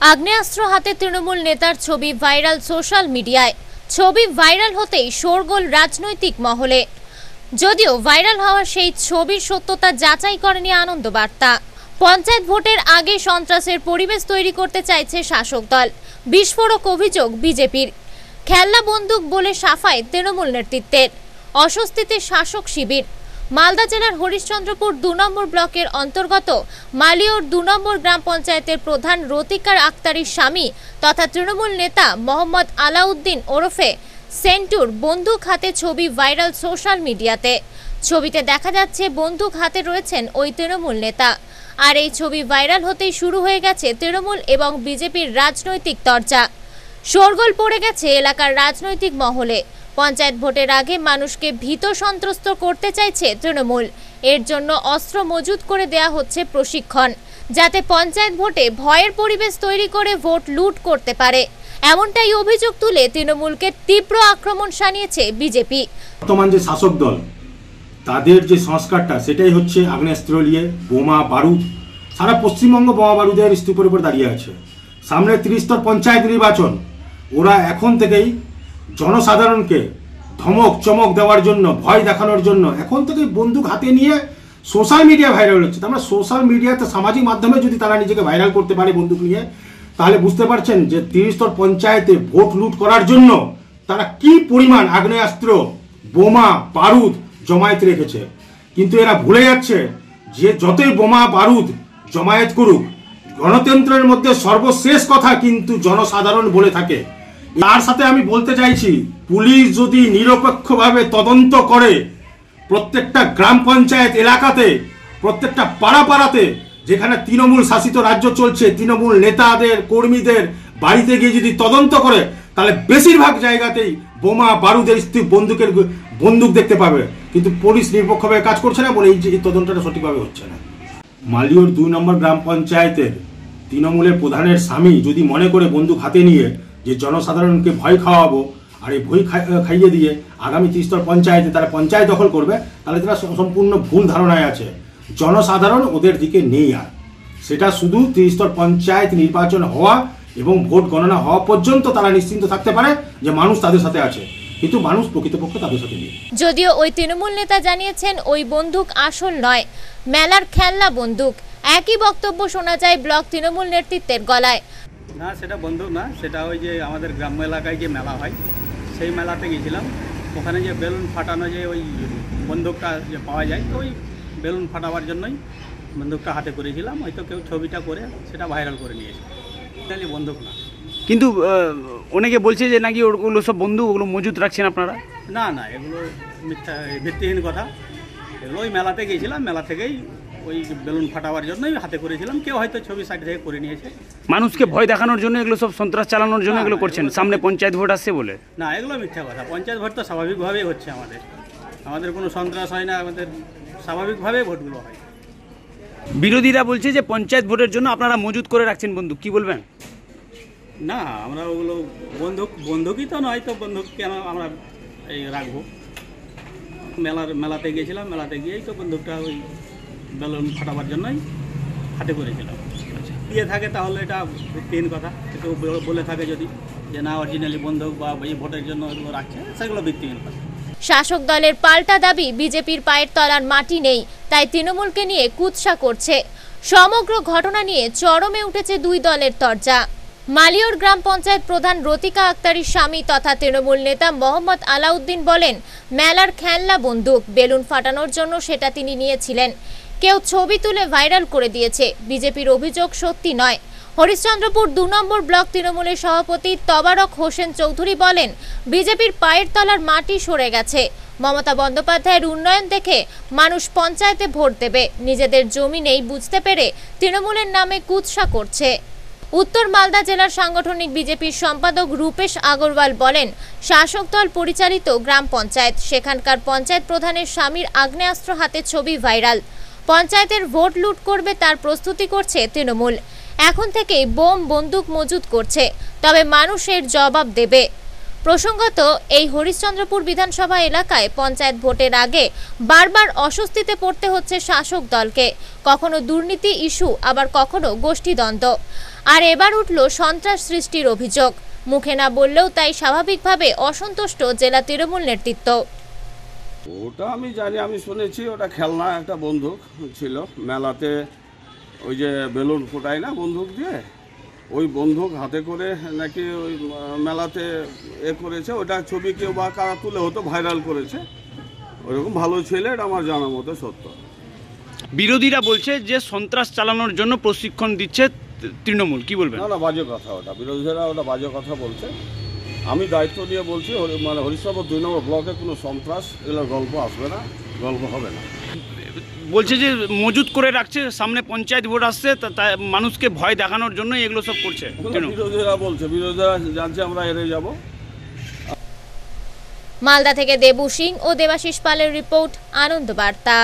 আগ্নেয়াস্ত্র হাতে তৃণমূল নেতার ছবি ভাইরাল সোশ্যাল মিডিয়ায়। ছবি ভাইরাল হতেই শোরগোল রাজনৈতিক মহলে। যদিও ভাইরাল হওয়া সেই ছবির সত্যতা যাচাই করেনি আনন্দ বার্তা পঞ্চায়েত ভোটের আগে সন্ত্রাসের পরিবেশ তৈরি করতে চাইছে শাসক দল। বিস্ফোরক অভিযোগ বিজেপির। খেলনা বন্দুক বলে সাফায় তৃণমূল নেতৃত্বের। অস্বস্তিতে শাসক শিবির। মালদা জেলার হরিশ্চন্দ্রপুর দু নম্বর ব্লকের অন্তর্গত মালিয়র দু নম্বর গ্রাম পঞ্চায়েতের প্রধান রতিকার আক্তারির স্বামী তথা তৃণমূল নেতা মোহাম্মদ আলাউদ্দিন ওরফে সেন্টুর বন্দুক হাতে ছবি ভাইরাল সোশ্যাল মিডিয়াতে। ছবিতে দেখা যাচ্ছে বন্দুক হাতে রয়েছেন ওই তৃণমূল নেতা। আর এই ছবি ভাইরাল হতেই শুরু হয়ে গেছে তৃণমূল এবং বিজেপির রাজনৈতিক চর্চা শোরগোল পড়ে গেছে এলাকার রাজনৈতিক মহলে। পঞ্চায়েত ভোটের আগে মানুষকে ভীত সন্ত্রস্ত করতে চাইছে তৃণমূল। এর জন্য অস্ত্র মজুত করে দেয়া হচ্ছে প্রশিক্ষণ, যাতে পঞ্চায়েত ভোটে ভয়ের পরিবেশ তৈরি করে ভোট লুট করতে পারে। এমনটাই অভিযোগ তুলে তৃণমূলকে তীব্র আক্রমণ শানিয়েছে বিজেপি। বর্তমান যে শাসক দল, তাদের যে সংস্কারটা, সেটাই হচ্ছে আগ্নেয়াস্ত্র নিয়ে বোমা, বারুদ, সারা পশ্চিমবঙ্গ বোমা, বারুদের স্তূপের উপর দাঁড়িয়ে আছে। সামনে ত্রিস্তর পঞ্চায়েত নির্বাচন, ওরা এখন থেকেই জনসাধারণকে ধমক, চমক দেওয়ার জন্য, ভয় দেখানোর জন্য এখন থেকেই বন্দুক হাতে নিয়ে সোশ্যাল মিডিয়া ভাইরাল হচ্ছে। তার মানে সোশ্যাল মিডিয়াতে সামাজিক মাধ্যমে যদি তারা নিজেকে ভাইরাল করতে পারে বন্দুক নিয়ে, তাহলে বুঝতে পারছেন যে ত্রিস্তর পঞ্চায়েতে ভোট লুট করার জন্য তারা কি পরিমাণ আগ্নেয়াস্ত্র, বোমা, বারুদ জমায়েত রেখেছে। কিন্তু এরা ভুলে যাচ্ছে যে যতই বোমা, বারুদ জমায়েত করুক, গণতন্ত্রের মধ্যে সর্বশেষ কথা কিন্তু জনসাধারণ বলে থাকে। তার সাথে আমি বলতে চাইছি, পুলিশ যদি নিরপেক্ষভাবে তদন্ত করে প্রত্যেকটা গ্রাম পঞ্চায়েত এলাকাতে, প্রত্যেকটা পাড়া পাড়াতে, যেখানে তৃণমূল শাসিত রাজ্য চলছে, তৃণমূল নেতাদের, কর্মীদের বাড়িতে গিয়ে যদি তদন্ত করে, তাহলে বেশিরভাগ জায়গাতেই বোমা, বারুদের স্তূপ বন্দুকের বন্দুক দেখতে পাবে। কিন্তু পুলিশ নিরপেক্ষভাবে কাজ করছে না বলে এই যে তদন্তটা সঠিকভাবে হচ্ছে না। মালিয়র দুই নম্বর গ্রাম পঞ্চায়েতের তৃণমূলের প্রধানের স্বামী যদি মনে করে বন্দুক হাতে নিয়ে যে জনসাধারণকে ভয় খাওয়াবো আর এই ভয় খাইয়ে দিয়ে আগামী ত্রিস্তর পঞ্চায়েতে তারা পঞ্চায়েত দখল করবে, তাহলে তারা সম্পূর্ণ ভুল ধারণায় আছে। জনসাধারণ ওদের দিকে নেই আর। সেটা শুধু ত্রিস্তর পঞ্চায়েত নির্বাচন হওয়া এবং ভোট গণনা হওয়া পর্যন্ত তারা নিশ্চিন্ত থাকতে পারে যে মানুষ তাদের সাথে আছে। কিন্তু মানুষ প্রকৃতপক্ষে তাদের সাথে নেই। যদিও ওই তৃণমূল নেতা জানিয়েছেন ওই বন্দুক আসল নয়, মেলার খেলনা বন্দুক। একই বক্তব্য শোনা যায় ব্লক তৃণমূল নেতৃত্বের গলায়। না সেটা বন্দুক না সেটা ওই যে আমাদের গ্রাম্য এলাকায় যে মেলা হয় সেই মেলাতে গেছিলাম। ওখানে যে বেলুন ফাটানো যে ওই বন্দুকটা যে পাওয়া যায় তো ওই বেলুন ফাটাবার জন্যই বন্দুকটা হাতে করেছিলাম। হয়তো কেউ ছবিটা করে সেটা ভাইরাল করে নিয়েছে। তাহলে বন্দুক না। কিন্তু অনেকে বলছে যে নাকি ওগুলো সব বন্ধু ওগুলো মজুত রাখছেন আপনারা? না না এগুলো মিথ্যা ভিত্তিহীন কথা। এগুলো ওই মেলাতে গেছিলাম মেলা থেকেই ওই বেলুন ফাটাবার জন্যই হাতে করেছিলাম। কেউ হয়তো ছবি সাইড থেকে করে নিয়েছে। মানুষকে ভয় দেখানোর জন্য এগুলো সব সন্ত্রাস চালানোর জন্য এগুলো করছেন। সামনে পঞ্চায়েত ভোট আসছে বলে। না এগুলো মিথ্যা কথা। পঞ্চায়েত ভোট তো স্বাভাবিকভাবেই হচ্ছে আমাদের। আমাদের কোনো সন্ত্রাস হয় না আমাদের স্বাভাবিকভাবেই ভোটগুলো হয়। বিরোধীরা বলছে যে পঞ্চায়েত ভোটের জন্য আপনারা মজুত করে রাখছেন বন্ধু কি বলবেন? না আমরা ওগুলো বন্দুক বন্ধুকই তো নয় তো বন্দুক কেন আমরা এই রাখব? মেলার মেলাতে গিয়েছিলাম মেলাতে গিয়েই তো বন্দুকটা ওই বেলুন ফাটাবার জন্যই হাতে করেছিলাম দিয়ে থাকে তাহলে এটা ভিত্তিহীন কথা। কেউ বলে- থাকে যদি যে না অরিজিনালি বন্দুক বা এই ভোটের জন্য এগুলো রাখছে, সেগুলো ভিত্তিহীন কথা। শাসক দলের পাল্টা দাবি বিজেপির পায়ের তলার মাটি নেই, তাই তৃণমূলকে নিয়ে কুৎসা করছে। সমগ্র ঘটনা নিয়ে চরমে উঠেছে দুই দলের তরজা। মালিয়র গ্রাম পঞ্চায়েত প্রধান রতিকা আক্তারির স্বামী তথা তৃণমূল নেতা মোহাম্মদ আলাউদ্দিন বলেন, মেলার খেলনা বন্দুক, বেলুন ফাটানোর জন্য সেটা তিনি নিয়েছিলেন। কেউ ছবি তুলে ভাইরাল করে দিয়েছে। বিজেপির অভিযোগ সত্যি নয়। হরিশ্চন্দ্রপুর দু নম্বর ব্লক তৃণমূলের সভাপতি তবারক হোসেন চৌধুরী বলেন, বিজেপির পায়ের তলার মাটি সরে গেছে। মমতা বন্দ্যোপাধ্যায়ের উন্নয়ন দেখে মানুষ পঞ্চায়েতে ভোট দেবে। নিজেদের জমি নেই বুঝতে পেরে তৃণমূলের নামে কুৎসা করছে। উত্তর মালদা জেলার সাংগঠনিক বিজেপির সম্পাদক রূপেশ আগরওয়াল বলেন, শাসক দল পরিচালিত গ্রাম পঞ্চায়েত। সেখানকার পঞ্চায়েত প্রধানের স্বামীর আগ্নেয়াস্ত্র হাতে ছবি ভাইরাল। পঞ্চায়েতের ভোট লুট করবে তার প্রস্তুতি করছে তৃণমূল। এখন থেকেই বোম বন্দুক মজুত করছে, তবে মানুষের জবাব দেবে। প্রসঙ্গত, এই হরিশ্চন্দ্রপুর বিধানসভা এলাকায় পঞ্চায়েত ভোটের আগে বারবার অস্বস্তিতে পড়তে হচ্ছে শাসক দলকে। কখনো দুর্নীতি ইস্যু, আবার কখনো গোষ্ঠীদ্বন্দ্ব। আর এবার উঠল সন্ত্রাস সৃষ্টির অভিযোগ। মুখে না বললেও তাই স্বাভাবিকভাবে অসন্তুষ্ট জেলা তৃণমূল নেতৃত্ব। ওটা আমি জানি আমি শুনেছি ওটা খেলনা একটা বন্দুক ছিল। মেলাতে ওই যে বেলুন ফোটায় না বন্দুক দিয়ে? ওই বন্দুক হাতে করে নাকি ওই মেলাতে এ করেছে ওটা ছবি কেউ বা কারা তুলে হতো ভাইরাল করেছে। ওরকম ভালো ছেলে এটা আমার জানার মতো সত্য। বিরোধীরা বলছে যে সন্ত্রাস চালানোর জন্য প্রশিক্ষণ দিচ্ছে তৃণমূল কি বলবেন? না না বাজে কথা ওটা। বিরোধীরা ওটা বাজে কথা বলছে। আমি দায়িত্ব নিয়ে বলছি হরি- মানে হরিশ্চন্দ্র দুই নম্বর ব্লকে কোনো সন্ত্রাস এগুলোর গল্প আসবে না গল্প হবে না। বলছে যে মজুত করে রাখছে সামনে পঞ্চায়েত ভোট আসছে তা তা মানুষকে ভয় দেখানোর জন্য এগুলো সব করছে। এগুলো বিরোধীরা বলছে বিরোধীরা জানছে আমরা এড়ে যাব। মালদা থেকে দেবু সিং ও দেবাশিস পালের রিপোর্ট আনন্দ বার্তা।